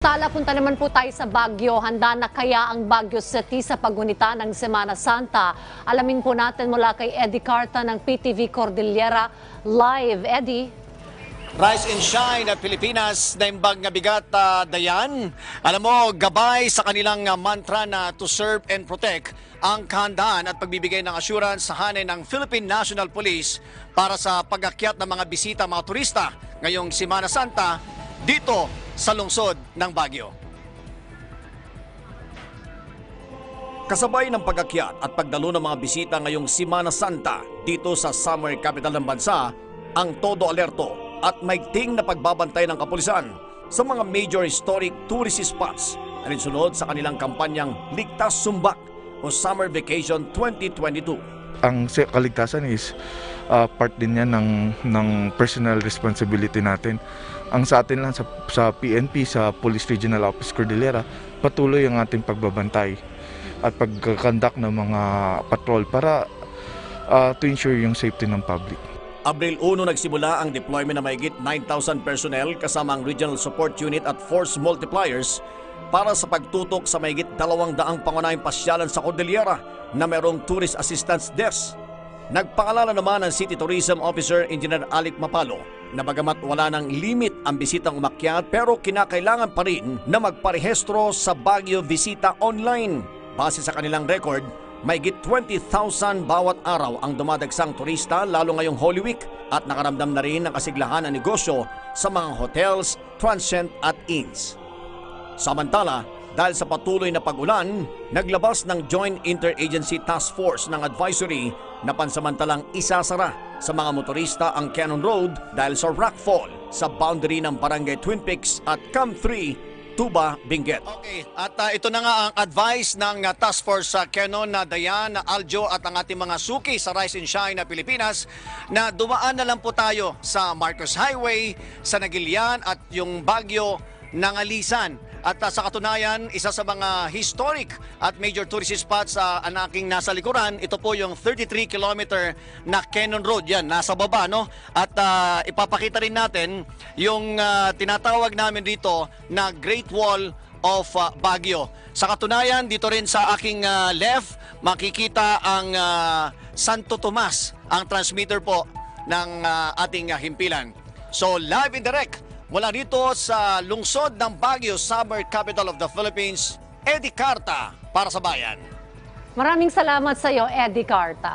Tala, punta naman po tayo sa Baguio. Handa na kaya ang Baguio City sa pagunita ng Semana Santa? Alamin po natin mula kay Eddie Carta ng PTV Cordillera Live. Eddie? Rise and Shine at Pilipinas na imbag nga bigat ah, dayan. Alam mo, gabay sa kanilang ah, mantra na to serve and protect ang kahandaan at pagbibigay ng assurance sa hanay ng Philippine National Police para sa pag-akyat ng mga bisita, mga turista ngayong Semana Santa dito sa lungsod ng Baguio. Kasabay ng pag-akyat at pagdalo ng mga bisita ngayong Semana Santa dito sa summer capital ng bansa, ang todo alerto at maigting na pagbabantay ng kapulisan sa mga major historic tourist spots alinsunod sa kanilang kampanyang Ligtas Sumbak o Summer Vacation 2022 ang kaligtasan is uh, part din yan ng, ng personal responsibility natin. Ang sa atin lang sa, sa PNP, sa Police Regional Office Cordillera, patuloy ang ating pagbabantay at pagkakandak ng mga patrol para uh, to ensure yung safety ng public. Abril 1 nagsimula ang deployment ng mahigit 9,000 personnel kasama ang Regional Support Unit at Force Multipliers para sa pagtutok sa mahigit 200 pangunahing pasyalan sa Cordillera na mayroong Tourist Assistance Desk. Nagpaalala naman ang City Tourism Officer Engineer Alec Mapalo na bagamat wala ng limit ang bisitang umakyat pero kinakailangan pa rin na magparehistro sa Baguio Visita Online. Base sa kanilang record, Mahigit 20,000 bawat araw ang dumadagsang turista lalo ngayong Holy Week at nakaramdam na rin ng kasiglahan ng negosyo sa mga hotels, transient at inns. Samantala, dahil sa patuloy na pag-ulan, naglabas ng Joint Interagency Task Force ng advisory na pansamantalang isasara sa mga motorista ang Cannon Road dahil sa rockfall sa boundary ng Barangay Twin Peaks at Camp 3, Tuba, Benguet. Okay, at uh, ito na nga ang advice ng uh, Task Force sa Canon na Dayan, Aljo at ang ating mga suki sa Rise and Shine na Pilipinas na dumaan na lang po tayo sa Marcos Highway, sa Nagilian at yung Bagyo ng Alisan. At uh, sa katunayan, isa sa mga historic at major tourist spots sa uh, aking nasa likuran, ito po yung 33 kilometer na Cannon Road. Yan, nasa baba, no? At uh, ipapakita rin natin yung uh, tinatawag namin dito na Great Wall of uh, Baguio. Sa katunayan, dito rin sa aking uh, left, makikita ang uh, Santo Tomas, ang transmitter po ng uh, ating uh, himpilan. So, live and direct Mula dito sa lungsod ng Baguio, summer capital of the Philippines, Eddie Carta para sa Bayan. Maraming salamat sa iyo, Eddie Carta.